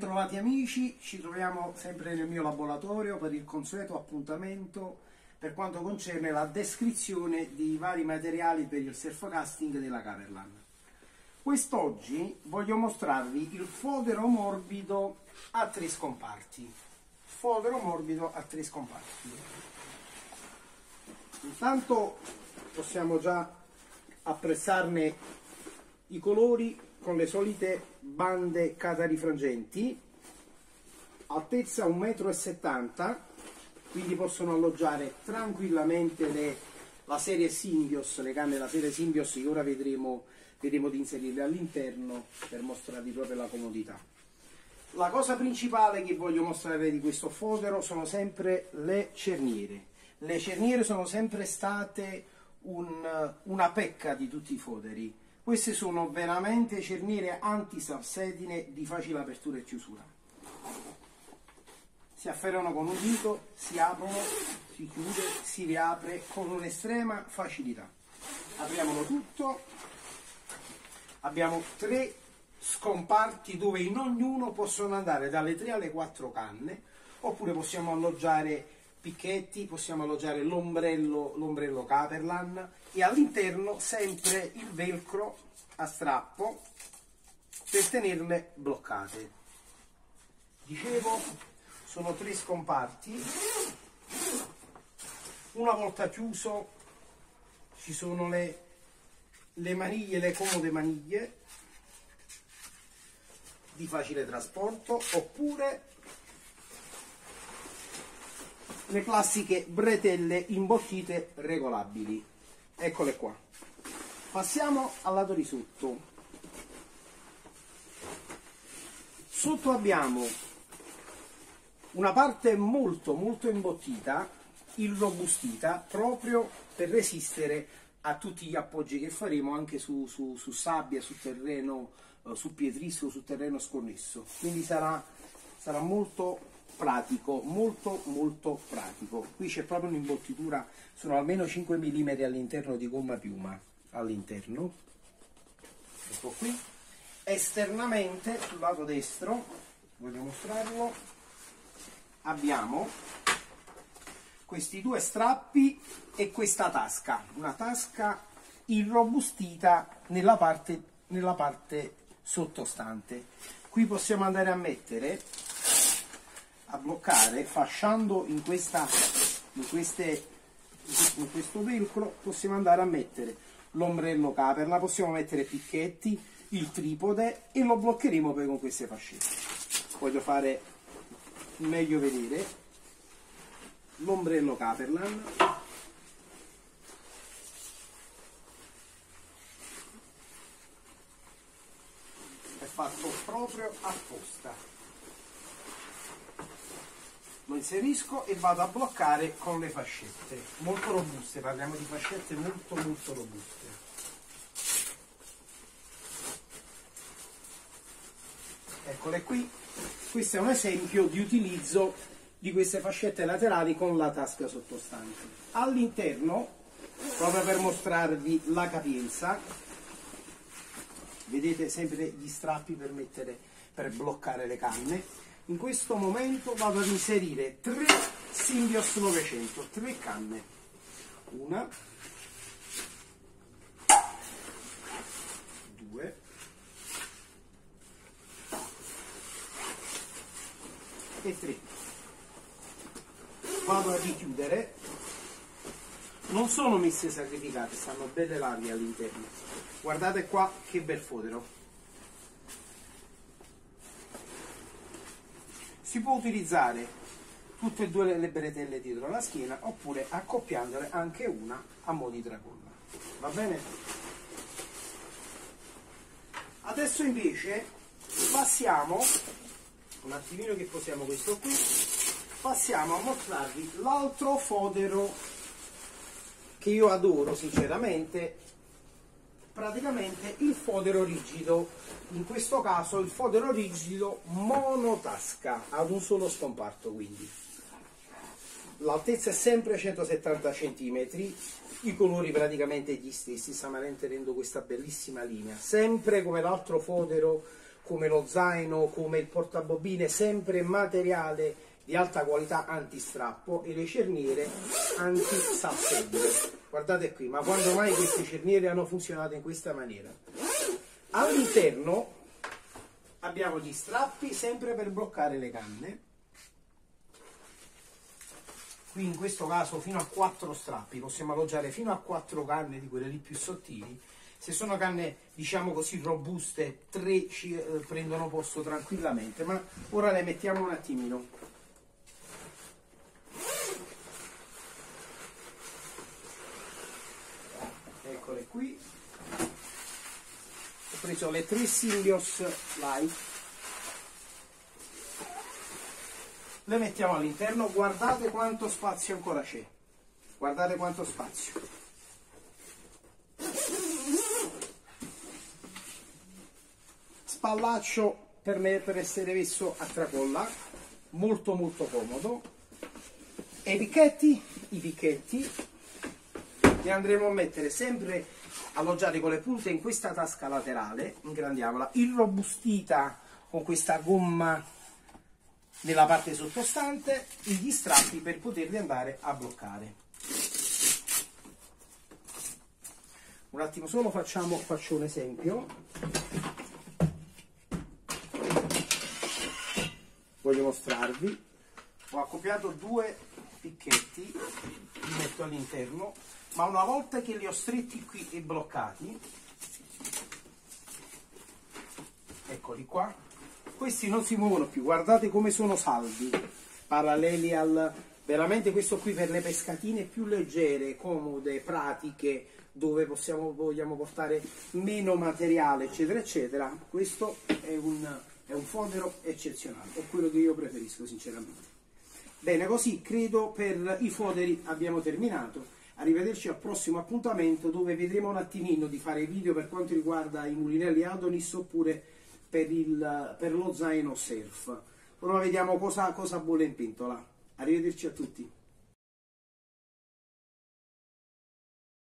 Bentrovati amici, ci troviamo sempre nel mio laboratorio per il consueto appuntamento per quanto concerne la descrizione dei vari materiali per il surfcasting della Caverland. Quest'oggi voglio mostrarvi il fodero morbido a tre scomparti. Fodero morbido a tre scomparti. Intanto possiamo già apprezzarne i colori con le solite bande catarifrangenti altezza 1,70 m quindi possono alloggiare tranquillamente le, la serie Symbios, le canne della serie Symbios che ora vedremo, vedremo di inserirle all'interno per mostrarvi proprio la comodità. La cosa principale che voglio mostrare di questo fodero sono sempre le cerniere. Le cerniere sono sempre state un, una pecca di tutti i foderi queste sono veramente cerniere anti-salsedine di facile apertura e chiusura. Si afferrano con un dito, si aprono, si chiude, si riapre con un'estrema facilità. Apriamolo tutto. Abbiamo tre scomparti dove in ognuno possono andare dalle 3 alle 4 canne oppure possiamo alloggiare picchetti, possiamo alloggiare l'ombrello, l'ombrello e all'interno sempre il velcro a strappo per tenerle bloccate. Dicevo, sono tre scomparti. Una volta chiuso ci sono le, le maniglie, le comode maniglie di facile trasporto oppure le classiche bretelle imbottite regolabili. Eccole qua. Passiamo al lato di sotto sotto abbiamo una parte molto molto imbottita irrobustita proprio per resistere a tutti gli appoggi che faremo anche su, su, su sabbia, su terreno, eh, su pietrisco, su terreno sconnesso. Quindi sarà, sarà molto pratico, molto molto pratico. Qui c'è proprio un'imbottitura, sono almeno 5 mm all'interno di gomma piuma, all'interno. Ecco qui. Esternamente, sul lato destro, voglio mostrarlo, abbiamo questi due strappi e questa tasca, una tasca irrobustita nella parte, nella parte sottostante. Qui possiamo andare a mettere a bloccare fasciando in, questa, in, queste, in questo velcro possiamo andare a mettere l'ombrello caperla, possiamo mettere picchetti, il tripode e lo bloccheremo poi con queste fascette. Voglio fare meglio vedere. L'ombrello Caperlan. È fatto proprio apposta lo inserisco e vado a bloccare con le fascette. Molto robuste parliamo di fascette molto molto robuste. Eccole qui. Questo è un esempio di utilizzo di queste fascette laterali con la tasca sottostante. All'interno proprio per mostrarvi la capienza vedete sempre gli strappi per mettere per bloccare le canne in questo momento vado ad inserire 3 Symbios 900, 3 canne, una, due, e tre. Vado a richiudere, non sono messe sacrificate, stanno belle larghe all'interno. Guardate qua che bel fodero. Si può utilizzare tutte e due le bretelle dietro la schiena oppure accoppiandole anche una a mo' di tracolla va bene? adesso invece passiamo un attimino che posiamo questo qui passiamo a mostrarvi l'altro fodero che io adoro sinceramente praticamente il fodero rigido in questo caso il fodero rigido monotasca ad un solo scomparto quindi. L'altezza è sempre 170 cm i colori praticamente gli stessi stiamo inserendo questa bellissima linea. Sempre come l'altro fodero come lo zaino, come il portabobine, sempre materiale di alta qualità antistrappo e le cerniere anti-salsedine. Guardate qui, ma quando mai queste cerniere hanno funzionato in questa maniera? All'interno abbiamo gli strappi sempre per bloccare le canne. Qui in questo caso fino a 4 strappi, possiamo alloggiare fino a 4 canne di quelle lì più sottili se sono canne diciamo così robuste 3 ci eh, prendono posto tranquillamente ma ora le mettiamo un attimino eccole qui. Ho preso le 3 Symbios Light le mettiamo all'interno. Guardate quanto spazio ancora c'è. Guardate quanto spazio. Spallaccio per me per essere messo a tracolla. Molto molto comodo. E i picchetti? I picchetti li andremo a mettere sempre alloggiati con le punte in questa tasca laterale ingrandiamola irrobustita con questa gomma nella parte sottostante gli strappi per poterli andare a bloccare. Un attimo solo facciamo faccio un esempio. Voglio mostrarvi. Ho accoppiato due picchetti li metto all'interno ma una volta che li ho stretti qui e bloccati eccoli qua questi non si muovono più guardate come sono saldi paralleli al veramente questo qui per le pescatine più leggere comode pratiche dove possiamo, vogliamo portare meno materiale eccetera eccetera questo è un è un fodero eccezionale, è quello che io preferisco sinceramente. Bene, così credo per i foderi abbiamo terminato. Arrivederci al prossimo appuntamento dove vedremo un attimino di fare video per quanto riguarda i mulinelli Adonis oppure per, il, per lo zaino surf. Ora vediamo cosa, cosa bolle in pentola. Arrivederci a tutti.